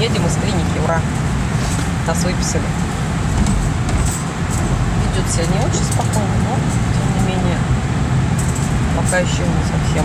едем из клиники, ура. Нас выписали. Ведет себя не очень спокойно, но тем не менее пока еще не совсем